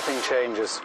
everything changes.